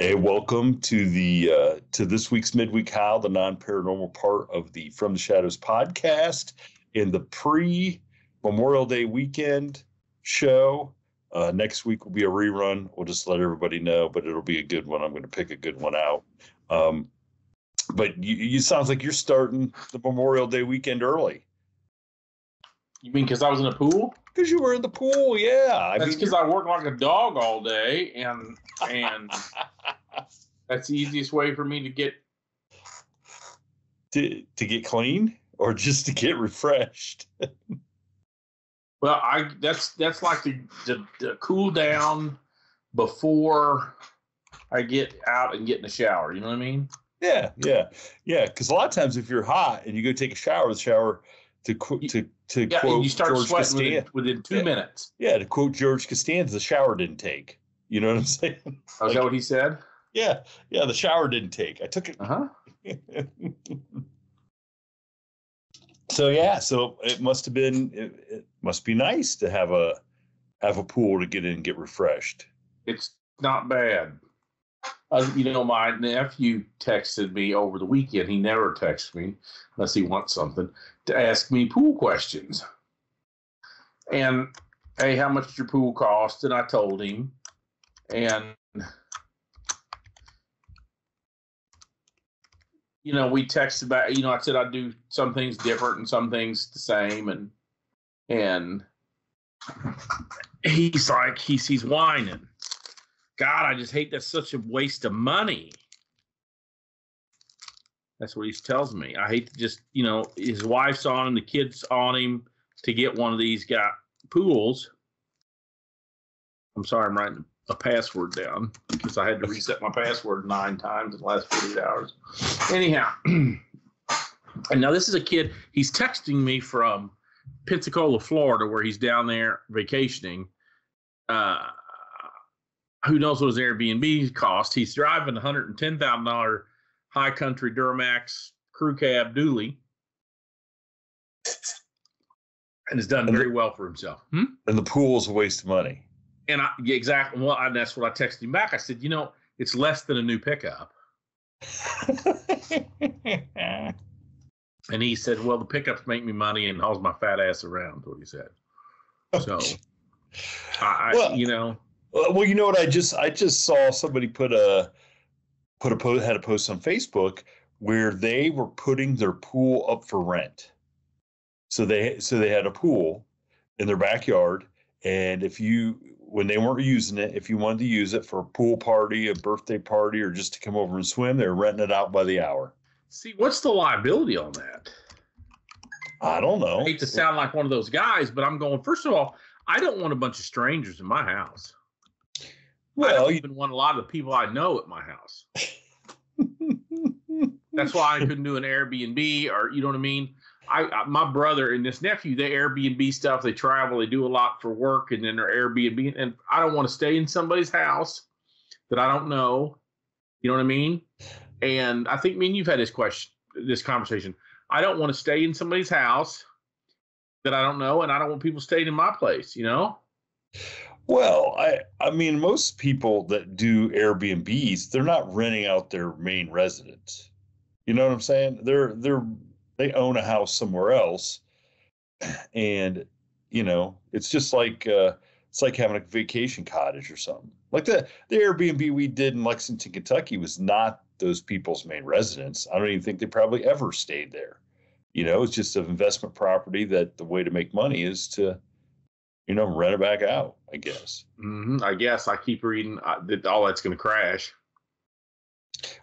Hey, welcome to the uh, to this week's midweek Howl, the non-paranormal part of the From the Shadows podcast in the pre Memorial Day weekend show. Uh, next week will be a rerun. We'll just let everybody know, but it'll be a good one. I'm going to pick a good one out. Um, but you, you sounds like you're starting the Memorial Day weekend early. You mean because I was in a pool? Because you were in the pool, yeah. I that's because I work like a dog all day, and and that's the easiest way for me to get to to get clean or just to get refreshed. well, I that's that's like the, the, the cool down before I get out and get in the shower. You know what I mean? Yeah, yeah, yeah. Because a lot of times, if you're hot and you go take a shower, the shower to to to yeah, quote you start George sweating within, within, two yeah. minutes. Yeah, to quote George Costanza, the shower didn't take. You know what I'm saying? Oh, like, is that what he said? Yeah, yeah. The shower didn't take. I took it. Uh huh. so yeah, so it must have been. It, it must be nice to have a have a pool to get in and get refreshed. It's not bad. Uh, you know, my nephew texted me over the weekend. He never texts me unless he wants something to ask me pool questions. And hey, how much did your pool cost? And I told him. And you know, we texted about. You know, I said I'd do some things different and some things the same, and and he's like he's he's whining God, I just hate that's such a waste of money. That's what he tells me. I hate to just, you know, his wife's on him, the kids on him to get one of these got pools. I'm sorry, I'm writing a password down because I had to reset my password nine times in the last 48 hours. Anyhow, and now this is a kid, he's texting me from Pensacola, Florida, where he's down there vacationing. Uh, who knows what his Airbnb cost? He's driving a hundred and ten thousand dollar high country Duramax crew cab dually, and has done and very the, well for himself. Hmm? And the pool's a waste of money. And I yeah, exactly. Well, and that's what I texted him back. I said, you know, it's less than a new pickup. and he said, "Well, the pickups make me money and hauls my fat ass around." What he said. So, I, well, you know, uh, well, you know what? I just I just saw somebody put a put a post had a post on Facebook where they were putting their pool up for rent. So they so they had a pool in their backyard, and if you when they weren't using it, if you wanted to use it for a pool party, a birthday party, or just to come over and swim, they're renting it out by the hour. See, what's the liability on that? I don't know. I hate to sound like one of those guys, but I'm going. First of all, I don't want a bunch of strangers in my house. Well, I don't even want a lot of the people I know at my house. That's why I couldn't do an Airbnb or you know what I mean. I, I, my brother and this nephew they Airbnb stuff. They travel. They do a lot for work, and then they're Airbnb. And I don't want to stay in somebody's house that I don't know. You know what I mean? And I think me and you've had this question, this conversation. I don't want to stay in somebody's house that I don't know, and I don't want people staying in my place. You know? Well, I I mean most people that do Airbnbs, they're not renting out their main residence. You know what I'm saying? They're they're they own a house somewhere else. And you know, it's just like uh it's like having a vacation cottage or something. Like the the Airbnb we did in Lexington, Kentucky was not those people's main residence. I don't even think they probably ever stayed there. You know, it's just an investment property that the way to make money is to you know, rent it back out. I guess. Mm-hmm. I guess I keep reading uh, that all that's going to crash.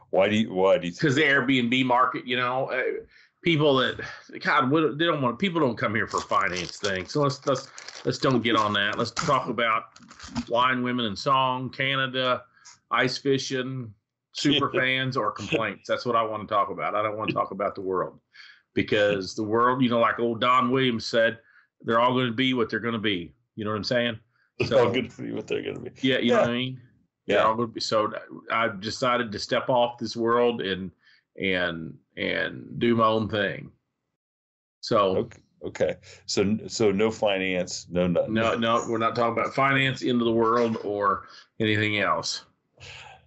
Why do you? Why do you? Because the Airbnb market, you know, uh, people that God, they don't want people don't come here for finance things. So let's let's let's don't get on that. Let's talk about wine, women, and song, Canada, ice fishing, super fans, or complaints. That's what I want to talk about. I don't want to talk about the world because the world, you know, like old Don Williams said, they're all going to be what they're going to be. You know what I'm saying? They're so, all going to be what they're going to be. Yeah, you yeah. know what I mean. Yeah, all going to be. So I've decided to step off this world and and and do my own thing. So okay. Okay. So so no finance, no nothing. No, no, we're not talking about finance into the world or anything else.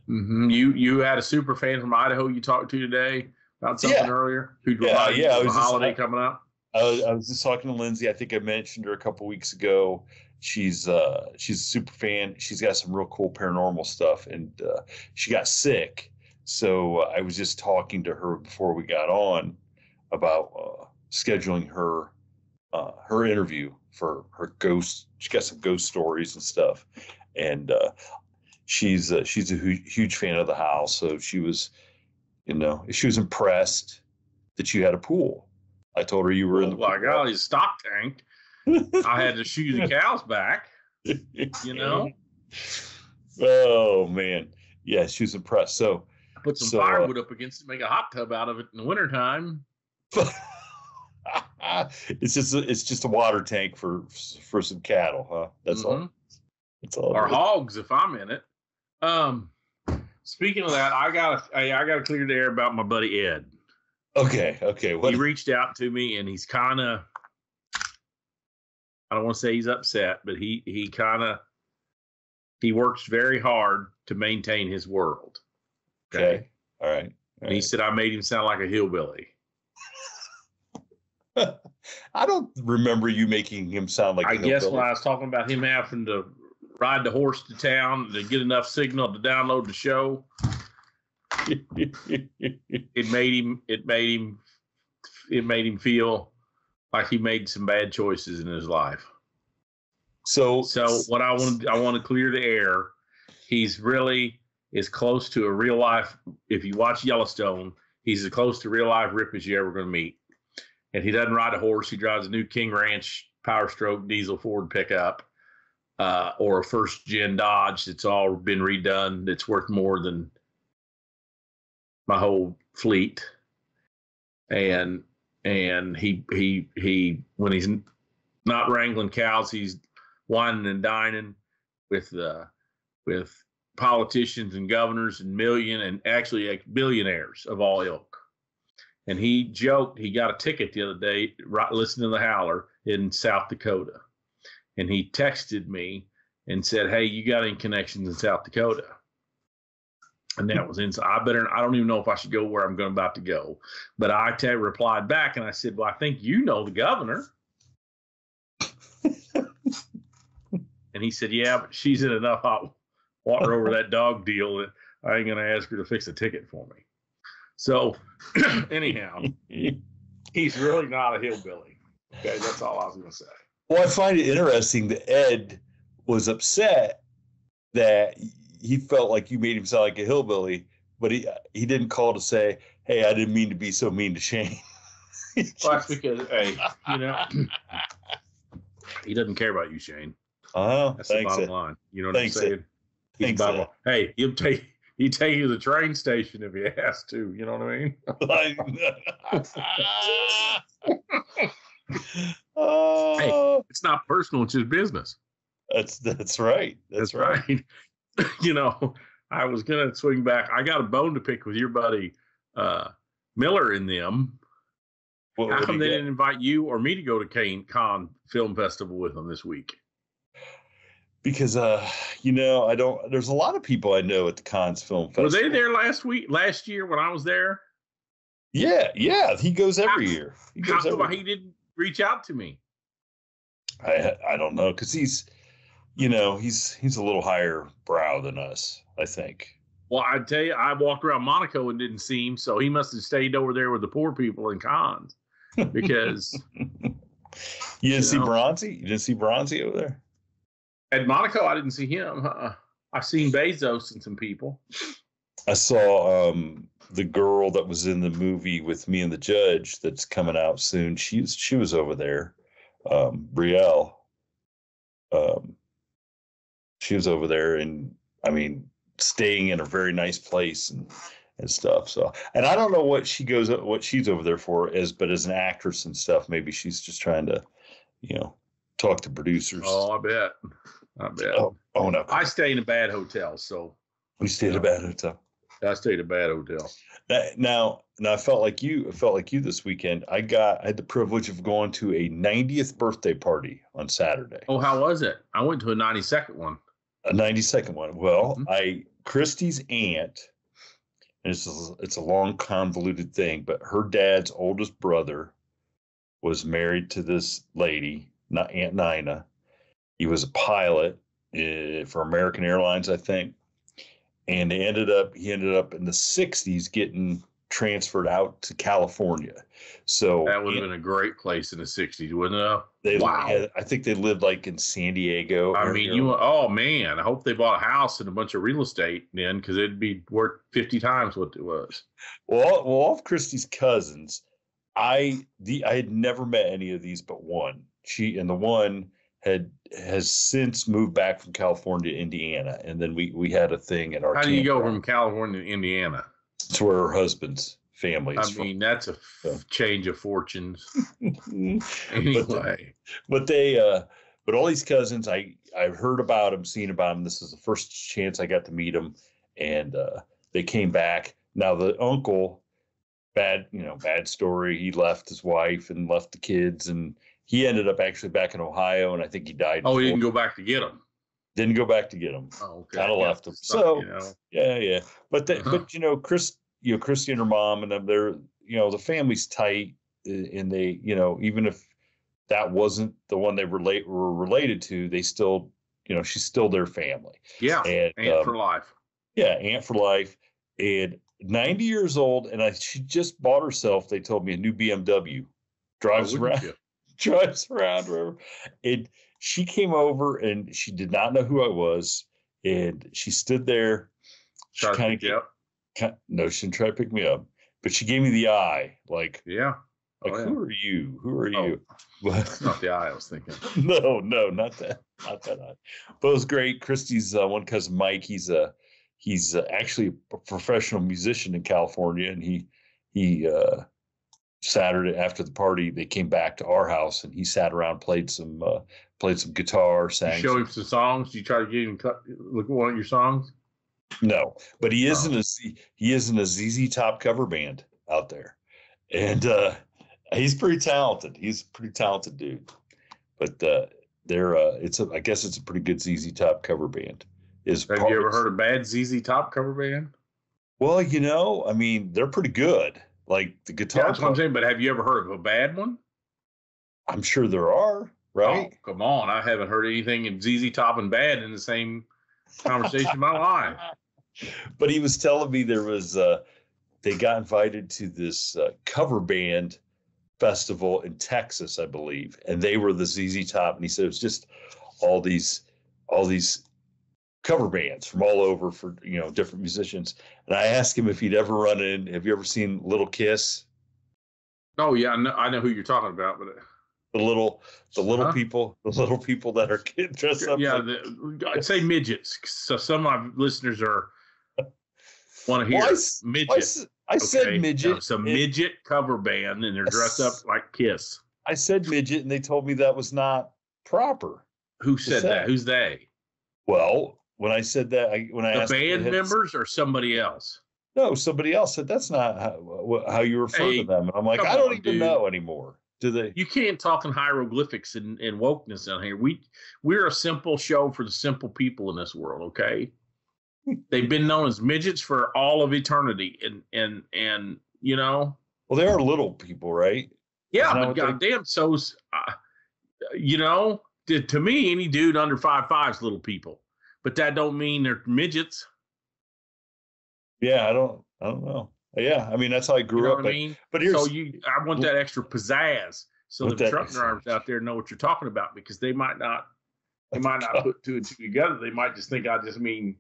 hmm You you had a super fan from Idaho you talked to today about something Yeah. earlier. Who Yeah, yeah, I was just- holiday I- coming up? I was, I was just talking to Lindsay. I think I mentioned her a couple weeks ago. She's uh she's a super fan. She's got some real cool paranormal stuff, and uh, she got sick. So I was just talking to her before we got on about uh, scheduling her uh, her interview for her ghost. She got some ghost stories and stuff, and uh, she's uh, she's a hu- huge fan of the house. So she was, you know, she was impressed that you had a pool. I told her you were in the Oh my God, his stock tank. I had to shoot the cows back. You know, oh man, yeah, she was impressed. So I put some So, uh, firewood up against it, make a hot tub out of it in the wintertime. it's just a, it's just a water tank for for some cattle, huh? That's all. Mhm. That's all. Or hogs if I'm in it. Um, speaking of that, I got I, I got to clear the air about my buddy Ed. Okay, okay. What? he reached out to me and he's kind of I don't want to say he's upset, but he he kind of he works very hard to maintain his world. Okay. All right. all And he right. said I made him sound like a hillbilly. I don't remember you making him sound like. I guess when. I was talking about him having to ride the horse to town to get enough signal to download the show, it made him it made him it made him feel like he made some bad choices in his life. so So what I want to I want to clear the air. He's really as close to a real life. If you watch Yellowstone, he's as close to real life Rip as you're ever going to meet. And he doesn't ride a horse. He drives a new King Ranch Power Stroke diesel Ford pickup, uh, or a first gen Dodge that's all been redone. That's worth more than my whole fleet. And and he he he when he's not wrangling cows, he's whining and dining with uh, with politicians and governors and million and actually like billionaires of all ilk. And he joked he got a ticket the other day, right, listening to the Howler in South Dakota, and he texted me and said, "Hey, you got any connections in South Dakota?" And that was inside. I better. I don't even know if I should go where I'm going about to go, but I te- replied back and I said, "Well, I think you know the governor." And he said, "Yeah, but she's in enough hot water over that dog deal that I ain't gonna ask her to fix a ticket for me." So, anyhow, he's really not a hillbilly. Okay, that's all I was gonna say. Well, I find it interesting that Ed was upset that he felt like you made him sound like a hillbilly, but he he didn't call to say, "Hey, I didn't mean to be so mean to Shane." Well, that's because, hey, you know, he doesn't care about you, Shane. oh, That's the bottom Ed. line. You know what Thanks, I'm saying? He's About- Ed. hey, he'll take he take you to the train station if he has to. You know what I mean? oh, It's not personal; it's just business. that's that's right. That's, That's right. right. you know, I was gonna swing back. I got a bone to pick with your buddy uh, Miller and them. What, How come they got? didn't invite you or me to go to Kane Con Film Festival with them this week? Because uh, you know, I don't. There's a lot of people I know at the Cannes Film Festival. Were they there last week? Last year when I was there? Yeah, yeah. He goes every How- year. He goes come every he didn't reach out to me? I I don't know because he's, you know, he's he's a little higher brow than us. I think. Well, I tell you, I walked around Monaco and didn't see him, so he must have stayed over there with the poor people in Cannes because You didn't see know. Bronzy? You didn't see Bronzy over there? At Monaco I didn't see him. Uh-uh. I seen Bezos and some people. I saw um the girl that was in the movie with me and the judge that's coming out soon. She's she was over there. Um Brielle. Um she was over there and I mean staying in a very nice place and and stuff. So and I don't know what she goes what she's over there for as but as an actress and stuff, maybe she's just trying to, you know, talk to producers. Oh, I bet. Oh, up. I stay in a bad hotel, so we stayed at a bad hotel. I stayed at a bad hotel. Now, now I felt like you. I felt like you this weekend. I got. I had the privilege of going to a 90th birthday party on Saturday. Oh, how was it? I went to a 92nd one. A 92nd one. Well, Mhm. I Christy's aunt, and it's a, it's a long convoluted thing, but her dad's oldest brother was married to this lady, not Aunt Nina. He was a pilot uh, for American Airlines, I think, and they ended up he ended up in the 60s getting transferred out to California. So That would have been a great place in the '60s, wouldn't it? they wow. had, I think they lived like in San Diego. I mean, you. Oh man, I hope they bought a house and a bunch of real estate then, because it'd be worth 50 times what it was. Well, well, all of Christy's cousins, I the I had never met any of these but one. She and the one had has since moved back from California to Indiana, and then we we had a thing at our. How do you go from California to Indiana? to where her husband's family I from. mean, that's a Yeah. change of fortunes. but, Anyway, but they uh but all these cousins i i've heard about them seen about them this is the first chance i got to meet them and uh they came back now the uncle bad you know bad story he left his wife and left the kids and he ended up actually back in ohio and i think he died oh, he before- didn't go back to get him. didn't go back to get him. Oh, okay. Kinda Yeah, him. stuff, So- you know. yeah yeah but they, Uh-huh. but you know chris you know christy and her mom and them they're you know the family's tight uh, and they you know even if that wasn't the one they relate were related to they still you know she's still their family yeah, and and um, for life. yeah aunt for life and 90 years old and i she just bought herself they told me a new bmw drives Oh, around you? Drives around wherever. And she came over and she did not know who I was. And she stood there. She kind of kind, no, she didn't try to pick me up, but she gave me the eye. Like, Yeah. like Oh, yeah. who are you? Who are Oh. you? That's not the eye I was thinking. no, no, not that, not that eye. But it was great. Christy's uh, one cousin Mike. He's a he's uh, actually a professional musician in California, and he he uh, Saturday after the party they came back to our house, and he sat around played some uh, played some guitar, You sang. show some- him some songs. You try to get him cut, look at one of your songs. No, but he is Oh. a he isn't a ZZ Top cover band out there, and uh, he's pretty talented. He's a pretty talented dude. But uh, they're uh, it's a I guess it's a pretty good ZZ Top cover band. Is Have part- you ever heard a Bad ZZ Top cover band? Well, you know, I mean, they're pretty good. Like the Yeah, guitar, that's what I'm saying. But have you ever heard of a bad one? I'm sure there are, right? Oh, come on. I haven't heard anything in ZZ Top and bad in the same conversation in my life. But he was telling me there was uh they got invited to this uh, cover band festival in Texas, I believe, and they were the ZZ Top, and he said it was just all these all these cover bands from all over for you know different musicians. And I asked him if he'd ever run in. Have you ever seen Little Kiss? Oh yeah, I know, I know who you're talking about, but The little the little Huh? people, the little people that are dressed up. yeah, the, I'd say midgets. So some of my listeners are want to hear Well, I midget. I, I said okay? midget. Now, It's a midget cover band, and they're dressed up like Kiss. I said midget, and they told me that was not proper. Who said that? Who's they? Well, when I said that, I, when I The asked band members or somebody else? no, somebody else said that's not how, how you refer Hey, to them. And I'm like, I don't on, even dude. know anymore. Do they? You can't talk in hieroglyphics and, and wokeness down here. We we're a simple show for the simple people in this world. Okay, they've been known as midgets for all of eternity, and and and you know, Well, they are little people, right? yeah, but goddamn, so's uh, you know, to, to me, any dude under five five's little people, but that don't mean they're midgets. Yeah, I don't. I don't know. Yeah, I mean that's how I grew You know up. But, I mean? but here's So you, I want that extra pizzazz, so the truck drivers out there know what you're talking about because they might not, they might not put two and two together. They might just think I just mean,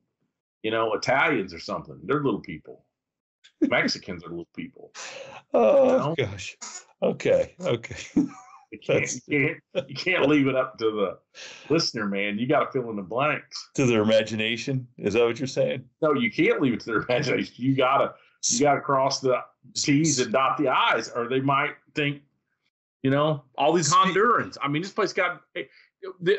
you know, Italians or something. They're little people. Mexicans are little people. oh know? gosh. Okay. Okay. You can't, you can't, you can't leave it up to the listener, man. You got to fill in the blanks. to their imagination. Is that what you're saying? No, you can't leave it to their imagination. You gotta, you gotta cross the T's and dot the I's, or they might think, you know, all these Hondurans. I mean, this place got. eh,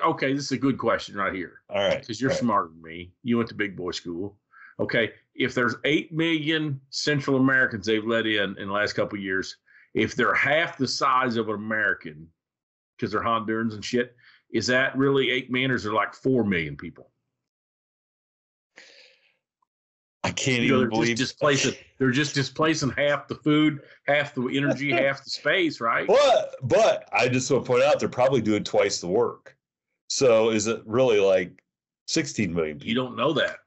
Okay, this is a good question right here All right. because you're right. smarter than me. You went to big boy school. Okay, if there's eight million Central Americans they've let in in the last couple of years, if they're half the size of an American because they're Hondurans and shit, is that really eight million or is there like four million people? I can't You know, even believe just displacing. They're just displacing half the food, half the energy, half the space, right? But but I just want to point out they're probably doing twice the work. So is it really like 16 million You don't know that.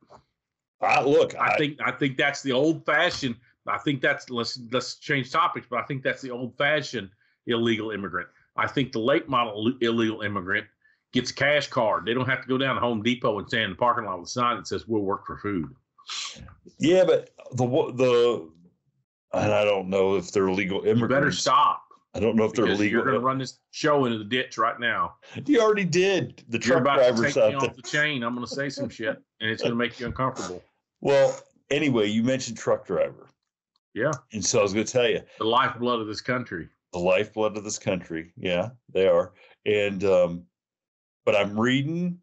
I, look, I I, think I think that's the old fashioned. I think that's let's let's change topics, but I think that's the old fashioned illegal immigrant. I think the late model illegal immigrant gets a cash card. They don't have to go down to Home Depot and stand in the parking lot with a sign that says "We'll work for food." yeah, but the the and I don't know if they're legal You better stop I don't know if they're because you're going to run this show into the ditch right now. You already did. The truck about to drivers take me off the chain. I'm going to say some shit, and it's going to make you uncomfortable. Well, anyway, you mentioned truck driver, Yeah, and so I was going to tell you the lifeblood of this country. the lifeblood of this country. Yeah, they are. And um, but I'm reading.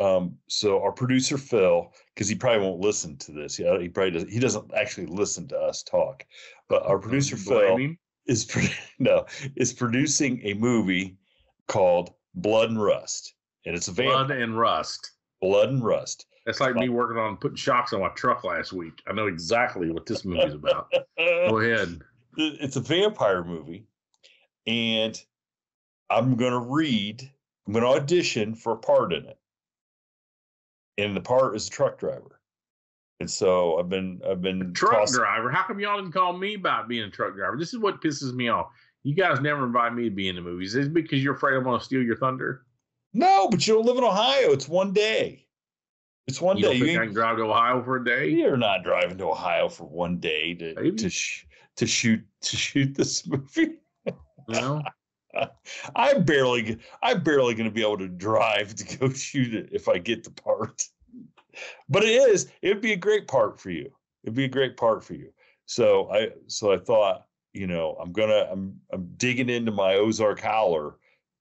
Um, so our producer Phil, because he probably won't listen to this. Yeah, he probably doesn't. He doesn't actually listen to us talk. But our producer Phil him. is pro- no is producing a movie called Blood and Rust, and it's a blood and rust. Blood and Rust. That's like me working on putting shocks on my truck last week. I know exactly what this movie's about. Go ahead. it's a vampire movie and i'm going to read i'm going to audition for a part in it and the part is a truck driver and so i've been i've been Truck tossing- driver. How come y'all didn't call me about being a truck driver? This is what pisses me off. You guys never invite me to be in the movies. Is it because you're afraid I'm going to steal your thunder? no but you don't live in ohio it's one day it's one You day you can drive to Ohio for a day? you're not driving to ohio for one day to Maybe. to, sh- to shoot to shoot this movie No. i'm barely i'm barely going to be able to drive to go shoot it if i get the part but it is it'd be a great part for you it'd be a great part for you so i so i thought you know i'm gonna i'm i'm digging into my ozark howler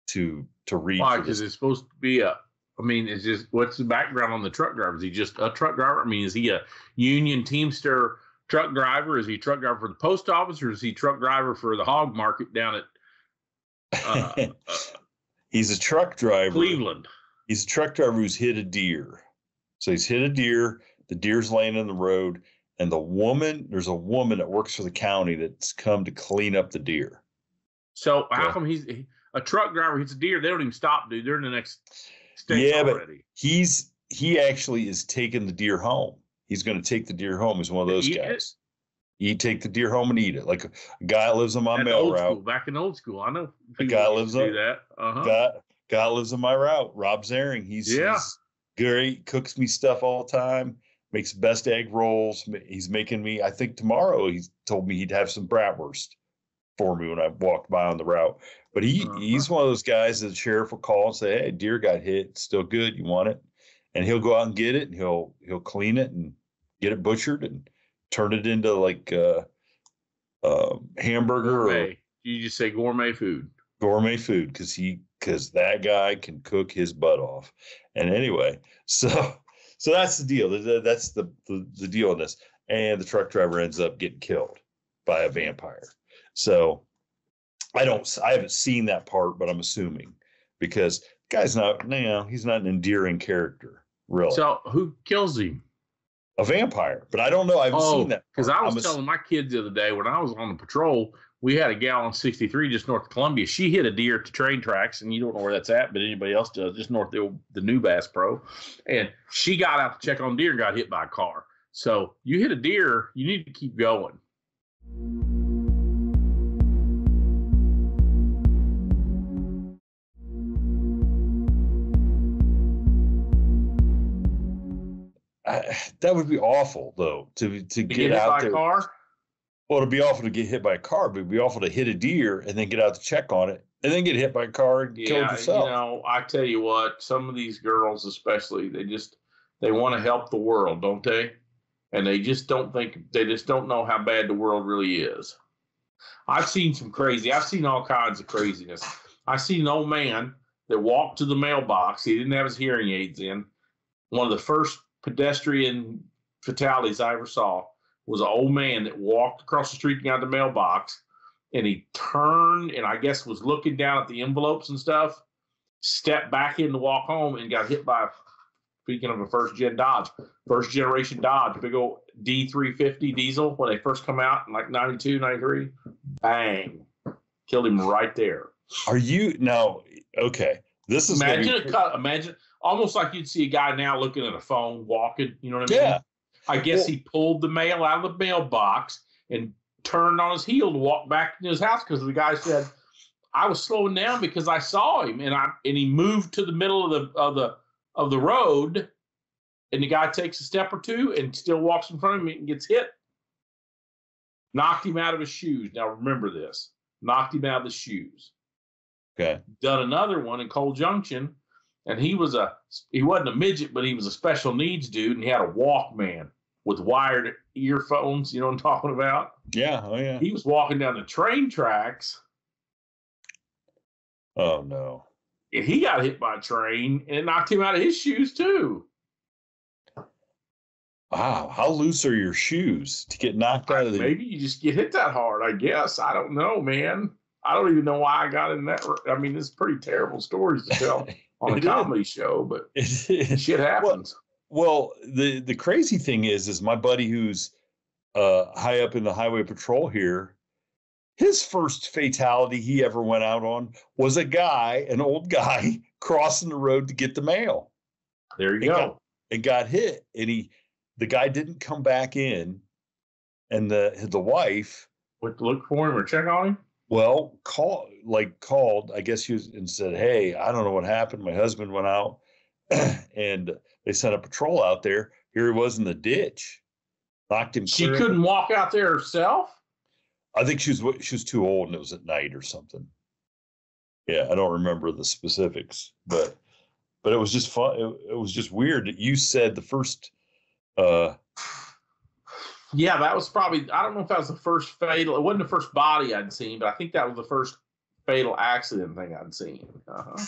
to to read Why? Because it's supposed to be a. I mean, it's just what's the background on the truck driver? Is he just a truck driver? I mean, is he a union Teamster truck driver? Is he a truck driver for the post office, or is he truck driver for the hog market down at uh, uh, he's a truck driver Cleveland? he's a truck driver who's hit a deer so he's hit a deer the deer's laying in the road and the woman there's a woman that works for the county that's come to clean up the deer So how Yeah. come he's a truck driver hits a deer? They don't even stop, dude. They're in the next Yeah, but- he's he actually is taking the deer home. He's going to take the deer home. He's one of those it? guys. You take the deer home and eat it. Like a guy lives on my At mail old school, route. back in old school, I know. People guy lives on that. Uh huh. Guy, guy lives on my route. Rob Zaring. He's, Yeah. he's great. Cooks me stuff all the time. Makes best egg rolls. He's making me. I think tomorrow he told me he'd have some bratwurst for me when I walked by on the route. But he Uh-huh. he's one of those guys that the sheriff will call and say, "Hey, deer got hit. It's still good. You want it?" And he'll go out and get it, and he'll he'll clean it and get it butchered and turn it into like a, uh, hamburger or You just say gourmet food. gourmet food because he because that guy can cook his butt off. And anyway, so so that's the deal. Th- th- That's the the, the deal in this. And the truck driver ends up getting killed by a vampire. So I don't I haven't seen that part, but I'm assuming because the guy's not you know, he's not an endearing character, really. So who kills him? a vampire. But I don't know. I haven't Oh, seen that. because I was I'm ass- telling my kids the other day when I was on the patrol, we had a gal on 63 just north of Columbia. She hit a deer at the train tracks, and you don't know where that's at, but anybody else does, just north of the, the new Bass Pro. And she got out to check on deer and got hit by a car. So you hit a deer, you need to keep going. I, that would be awful though to to To get, get hit out by there. a car, Well, it'd be awful to get hit by a car, but it'd be awful to hit a deer and then get out to check on it and then get hit by a car and kill yourself. you know, I tell you what, some of these girls, especially, they just they want to help the world, don't they? And they just don't think they just don't know how bad the world really is. I've seen some crazy. I've seen all kinds of craziness. I seen an old man that walked to the mailbox. He didn't have his hearing aids in. One of the first pedestrian fatalities I ever saw was an old man that walked across the street and got the mailbox and he turned and I guess was looking down at the envelopes and stuff, stepped back in to walk home and got hit by Speaking of a first gen Dodge, first generation Dodge, big old D350 diesel when they first come out in like 92, 93, bang, killed him right there. Are you now okay? This is Imagine a cut. Imagine almost like you'd see a guy now looking at a phone, walking. You know what I mean? yeah. I guess Well- he pulled the mail out of the mailbox and turned on his heel to walk back to his house because the guy said, "I was slowing down because I saw him," and I and he moved to the middle of the of the of the road, and the guy takes a step or two and still walks in front of me and gets hit. Knocked him out of his shoes. Now remember this: knocked him out of the shoes Okay. done another one in Cold Junction, and he was a he wasn't a midget, but he was a special needs dude, and he had a Walkman with wired earphones. You know what I'm talking about? Yeah. Oh yeah. He was walking down the train tracks, Oh no. and he got hit by a train, and it knocked him out of his shoes too. Wow. How loose are your shoes to get knocked out of the? Maybe you just get hit that hard. I guess I don't know, man. I don't even know why I got in that. I mean, it's pretty terrible stories to tell on a It is. comedy show, but shit happens. Well, the the crazy thing is, is my buddy who's uh, high up in the highway patrol here. His first fatality he ever went out on was a guy, an old guy, crossing the road to get the mail. there you It go. got- It got hit, and he, the guy didn't come back in, and the the wife, to look for him or check on him? Well, call like called. I guess he was and said, "Hey, I don't know what happened. My husband went out, and they sent a patrol out there. Here he was in the ditch, knocked him. She couldn't walk out there herself. I think she was she was too old, and it was at night or something. Yeah, I don't remember the specifics, but but it was just fun. It, it was just weird that you said the first. uh Yeah, that was probably. I don't know if that was the first fatal. It wasn't the first body I'd seen, but I think that was the first fatal accident thing I'd seen. Uh-huh.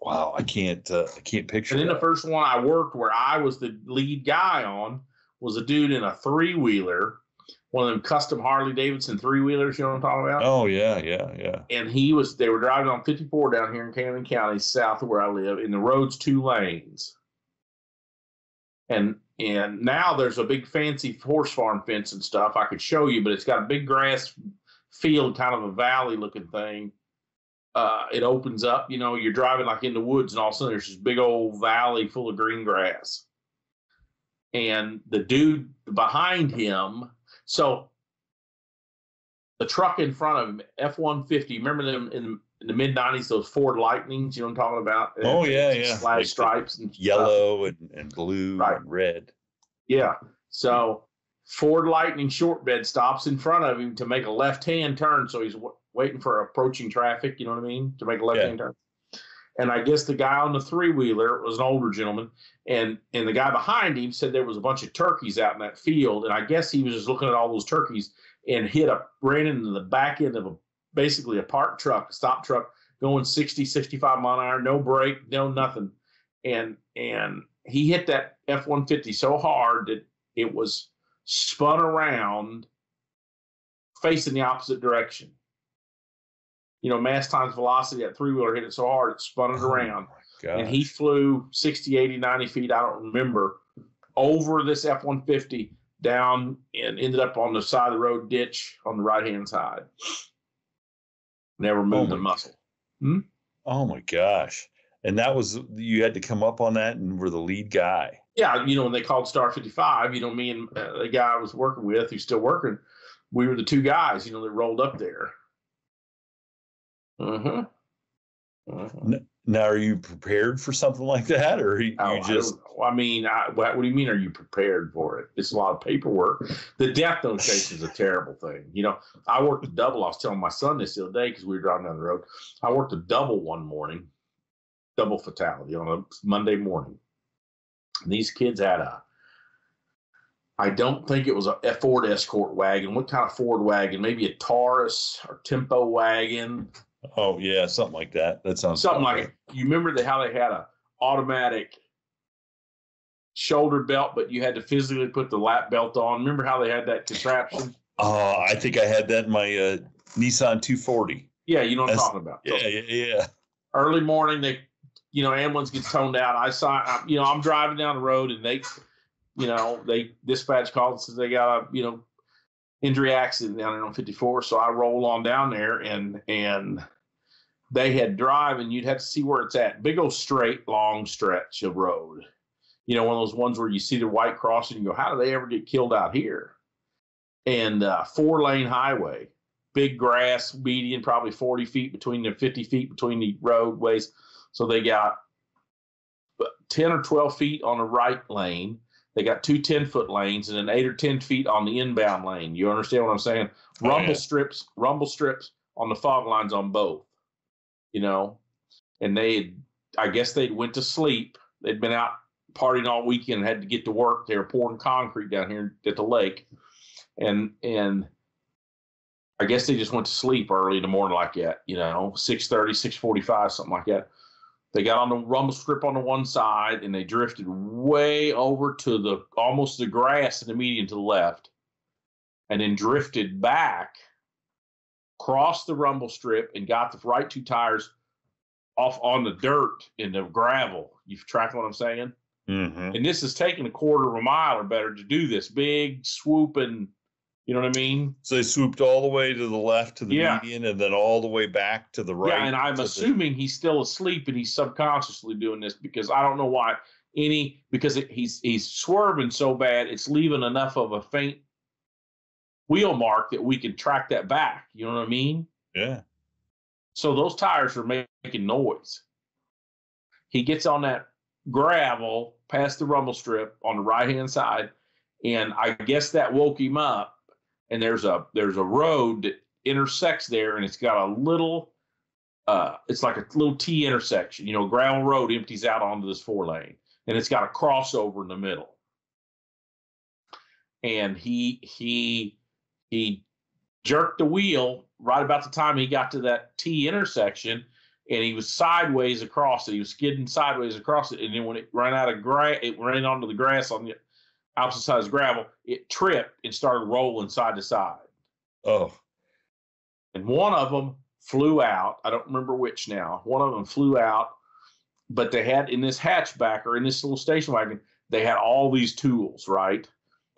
Wow, I can't uh, I can't picture. And then the first one I worked where I was the lead guy on was a dude in a three wheeler, one of them custom Harley Davidson three wheelers. You know what I'm talking about? Oh yeah, yeah, yeah. and he was they were driving on 54 down here in Camden County, south of where I live, and the road's two lanes. And and now there's a big fancy horse farm fence and stuff I could show you, but it's got a big grass field, kind of a valley looking thing. Uh, it opens up, you know, you're driving like in the woods, and all of a sudden there's this big old valley full of green grass. And the dude behind him, so the truck in front of him, F one fifty. Remember them in, in the mid nineties? Those Ford Lightnings. You know what I'm talking about? Oh, yeah, yeah. Slash Like stripes and stuff. Yellow and, and blue Right. and red. Yeah. So Ford Lightning short bed stops in front of him to make a left hand turn. So he's w- waiting for approaching traffic. You know what I mean? To make a left hand turn. And I guess the guy on the three wheeler was an older gentleman, and and the guy behind him said there was a bunch of turkeys out in that field, and I guess he was just looking at all those turkeys and hit a ran into the back end of a basically a parked truck, a stop truck going 60, 65 mile an hour, no brake, no nothing, and and he hit that F one fifty so hard that it was spun around, facing the opposite direction. You know, mass times velocity, that three wheeler hit it so hard it spun it Oh, around. And he flew 60 80 90 feet i don't remember over this f-150 down and ended up on the side of the road ditch on the right hand side never moved Oh a my muscle oh my gosh. And that was you had to come up on that and were the lead guy. yeah you know when they called star 55 you know me and uh, the guy i was working with who's still working we were the two guys you know that rolled up there uh-huh. Uh-huh. Now, are you prepared for something like that, or you, Oh, you I just don't. I mean, I, what, what do you mean? Are you prepared for it? It's a lot of paperwork. The death notation is a terrible thing. You know, I worked a double. I was telling my son this the other day because we were driving down the road. I worked a double one morning, double fatality on a Monday morning. And these kids had a, I don't think it was a Ford Escort wagon. What kind of Ford wagon? Maybe a Taurus or Tempo wagon oh yeah, something like that. That sounds something like it. You remember the, how they had a automatic shoulder belt, but you had to physically put the lap belt on. Remember how they had that contraption? Oh, I think I had that in my uh, Nissan 240. Yeah, you know what I'm talking about. Yeah, yeah, yeah. Early morning, they you know, ambulance gets toned out. I saw, I, you know, I'm driving down the road and they, you know, they dispatch calls and says they got a, you know, injury accident down there on 54. So I roll on down there and, and they had drive and you'd have to see where it's at. Big old straight, long stretch of road. You know, one of those ones where you see the white cross and you go, how do they ever get killed out here? And uh, four lane highway, big grass median, probably 40 feet between the 50 feet between the roadways. So they got 10 or 12 feet on the right lane. They got two 10 foot lanes and then eight or 10 feet on the inbound lane. You understand what I'm saying? Oh, Rumble yeah. strips, rumble strips on the fog lines on both, you know, and they, had, I guess they'd went to sleep. They'd been out partying all weekend, had to get to work. They were pouring concrete down here at the lake. And, and I guess they just went to sleep early in the morning like that, you know, 630, 645, something like that. They got on the rumble strip on the one side and they drifted way over to the almost the grass in the median to the left, and then drifted back, crossed the rumble strip, and got the right two tires off on the dirt in the gravel. You track what I'm saying? Mm-hmm. And this is taking a quarter of a mile or better to do this big swooping. You know what I mean? So they swooped all the way to the left to the Yeah. median and then all the way back to the right. Yeah, and I'm to the- assuming he's still asleep and he's subconsciously doing this because I don't know why any because it, he's he's swerving so bad it's leaving enough of a faint wheel mark that we can track that back. You know what I mean? yeah. So those tires are making noise. He gets on that gravel past the rumble strip on the right hand side, and I guess that woke him up. And there's a there's a road that intersects there, and it's got a little, uh, it's like a little T intersection. You know, gravel road empties out onto this four lane, and it's got a crossover in the middle. And he he he jerked the wheel right about the time he got to that T intersection, and he was sideways across it. He was skidding sideways across it, and then when it ran out of grass, it ran onto the grass on the opposite side of gravel. It tripped and started rolling side to side, Oh. and one of them flew out. I don't remember which now. One of them flew out, but they had in this hatchback or in this little station wagon, they had all these tools, right?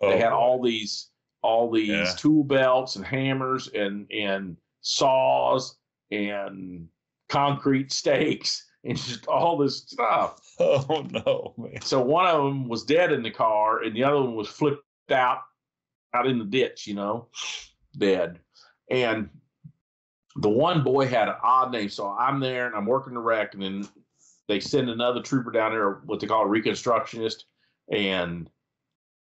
oh they had boy. all these all these Yeah. tool belts and hammers and and saws and concrete stakes and just all this stuff. Oh no, man. So one of them was dead in the car and the other one was flipped out out in the ditch, you know, dead. And the one boy had an odd name. So I'm there and I'm working the wreck and then they send another trooper down there, what they call a reconstructionist, and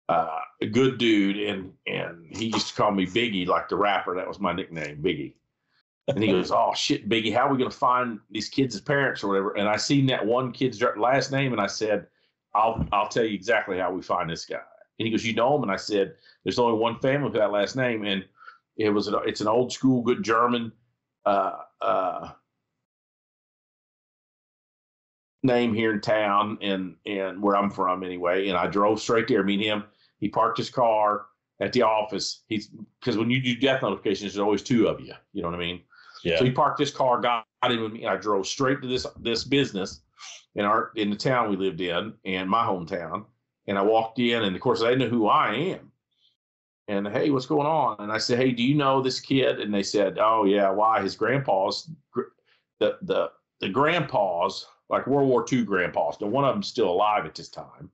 uh, a good dude. And and he used to call me Biggie, like the rapper. That was my nickname, Biggie. And he goes, "Oh shit, Biggie, how are we gonna find these kids' parents or whatever?" And I seen that one kid's last name, and I said, "I'll I'll tell you exactly how we find this guy." And he goes, "You know him?" And I said, "There's only one family with that last name, and it was an, it's an old school, good German uh, uh, name here in town, and and where I'm from anyway." And I drove straight there, meet him. He parked his car at the office. He's because when you do death notifications, there's always two of you. You know what I mean? Yeah. So he parked his car, got in with me, and I drove straight to this this business in our in the town we lived in, and my hometown. And I walked in, and of course they knew who I am. And hey, what's going on? And I said, hey, do you know this kid? And they said, oh yeah, why? His grandpa's the the the grandpas, like World War II grandpas. Now one of them's still alive at this time.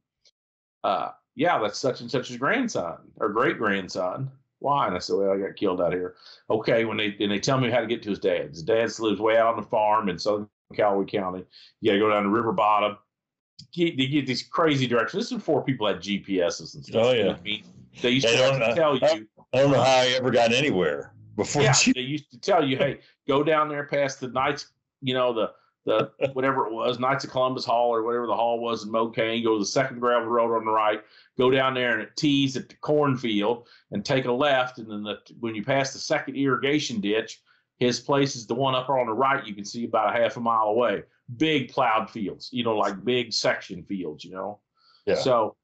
Uh, yeah, that's such and such's grandson or great grandson. Why? And I said, well, I got killed out here. Okay, when they and they tell me how to get to his dad. His dad lives way out on the farm in southern Callaway County. You got to go down the river bottom. Get, they get these crazy directions. This is before people had GPSs and stuff. Oh, you know yeah. I mean? They used They to have to tell you. I don't know how I ever got anywhere before. Yeah, you- they used to tell you, hey, go down there past the Knights, you know, the the whatever it was, Knights of Columbus Hall or whatever the hall was in Mokane. Go to the second gravel road on the right. Go down there and it tees at the cornfield and take a left. And then the, when you pass the second irrigation ditch, his place is the one up on the right. You can see about a half a mile away. Big plowed fields, you know, like big section fields, you know. Yeah. So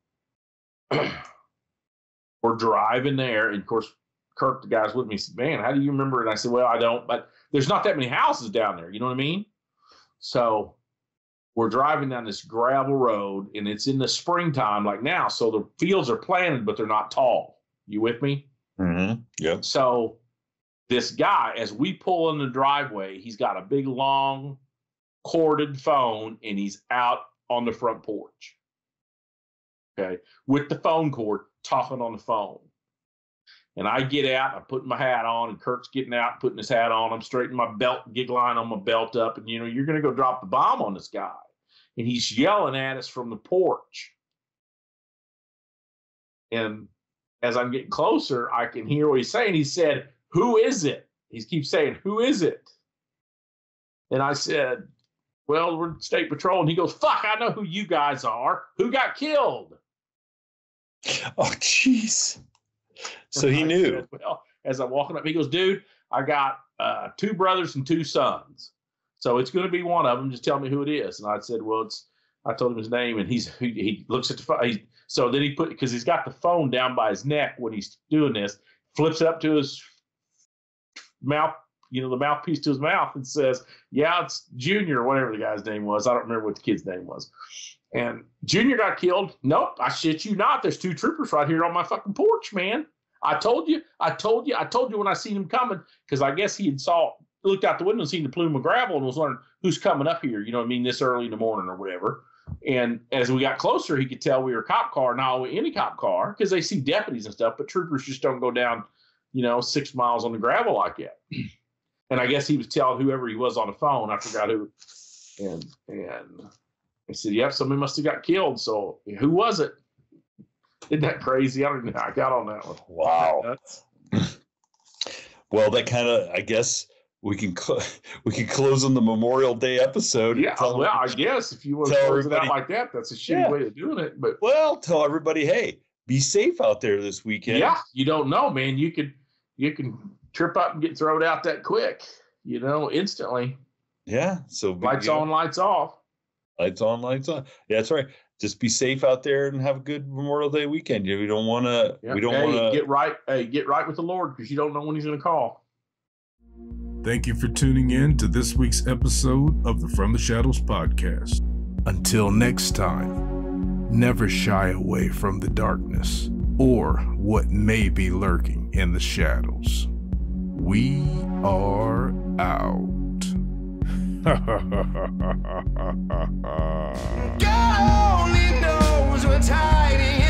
we're driving there, and of course, Kirk, the guys with me, said, "Man, how do you remember?" And I said, "Well, I don't, but there's not that many houses down there. You know what I mean?" So we're driving down this gravel road and it's in the springtime like now. So the fields are planted, but they're not tall. You with me? Mm-hmm. Yep. So this guy, as we pull in the driveway, he's got a big long corded phone and he's out on the front porch. Okay. With the phone cord talking on the phone. And I get out, I put my hat on, and Kurt's getting out, putting his hat on. I'm straightening my belt, gig line on my belt up, and you know, you're gonna go drop the bomb on this guy. And he's yelling at us from the porch. And as I'm getting closer, I can hear what he's saying. He said, Who is it? He keeps saying, Who is it? And I said, Well, we're state patrol. And he goes, Fuck, I know who you guys are. Who got killed? Oh, jeez. So he knew. well, as I'm walking up, he goes, Dude, I got uh, two brothers and two sons. So it's going to be one of them. Just tell me who it is. And I said, Well, it's, I told him his name, and he's he, he looks at the phone. He, so then he put because he's got the phone down by his neck when he's doing this, flips it up to his mouth, you know, the mouthpiece to his mouth, and says, "Yeah, it's Junior, whatever the guy's name was. I don't remember what the kid's name was." And Junior got killed. Nope, I shit you not. There's two troopers right here on my fucking porch, man. I told you, I told you, I told you when I seen him coming because I guess he had saw looked out the window and seen the plume of gravel and was wondering who's coming up here. You know what I mean? This early in the morning or whatever. And as we got closer, he could tell we were a cop car, not any cop car, because they see deputies and stuff, but troopers just don't go down, you know, six miles on the gravel like that. And I guess he was telling whoever he was on the phone, I forgot who. And and he said, Yep, somebody must have got killed. So who was it? Isn't that crazy? I don't know. I got on that one. Wow. Well, that kind of, I guess, we can cl- we can close on the Memorial Day episode. yeah, tell well, I guess if you want to tell close it out everybody- like that, that's a shitty Yeah. way of doing it. But well, tell everybody, hey, be safe out there this weekend. yeah, you don't know, man. You could you can trip up and get thrown out that quick, you know, instantly. Yeah. So Lights on, lights off. Lights on, lights on. Yeah, that's right. Just be safe out there and have a good Memorial Day weekend. Yeah, we don't want to. Yeah. We don't hey, want to. get right. Hey, get right with the Lord because you don't know when He's going to call. Thank you for tuning in to this week's episode of the From the Shadows podcast. Until next time, never shy away from the darkness or what may be lurking in the shadows. We are out. God only knows what's hiding